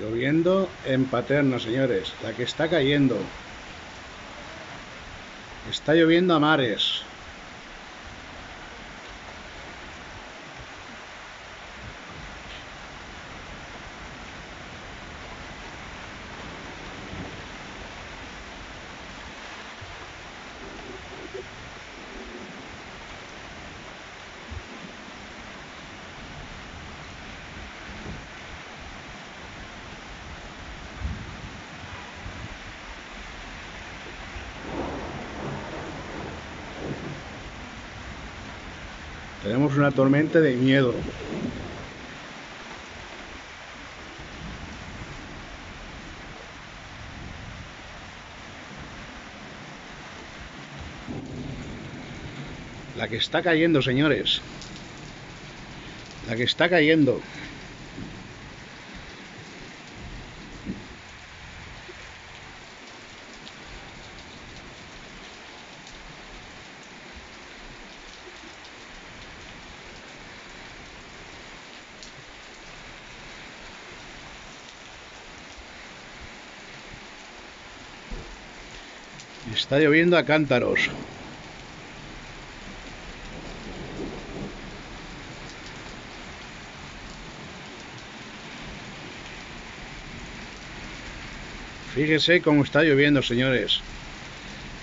Lloviendo en Paterna, señores. La que está cayendo. Está lloviendo a mares. Tenemos una tormenta de miedo. La que está cayendo, señores. La que está cayendo. Está lloviendo a cántaros. Fíjese cómo está lloviendo, señores.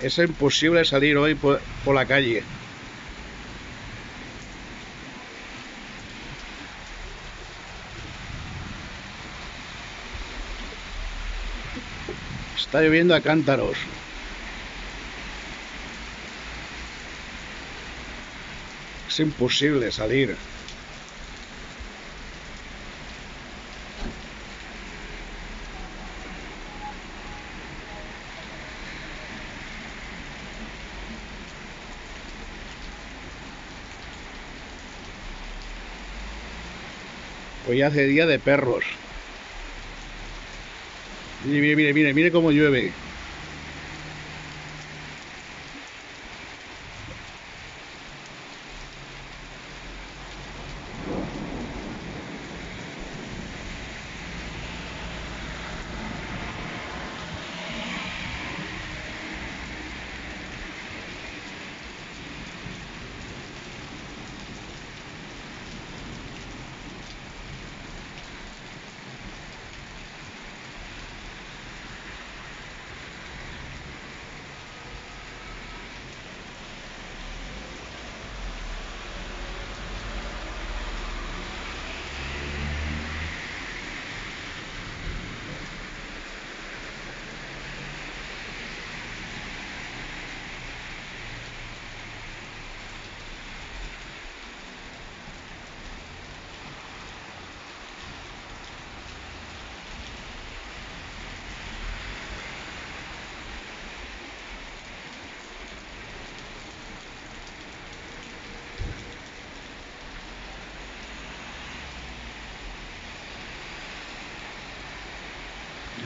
Es imposible salir hoy por, la calle. Está lloviendo a cántaros. Es imposible salir. Hoy hace día de perros. Mire, mire, mire, mire, mire cómo llueve.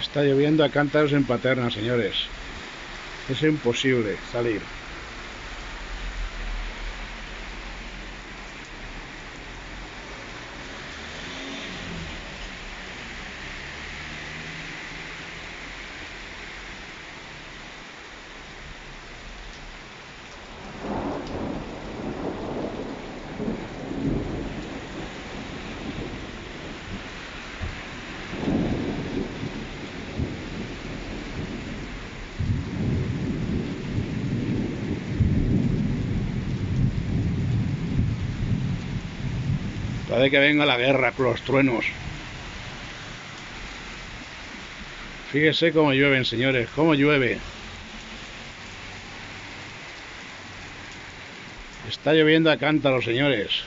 Está lloviendo a cántaros en Paterna, señores. Es imposible salir. Puede que venga la guerra con los truenos. Fíjese cómo llueven, señores, cómo llueve. Está lloviendo a cántaros, señores.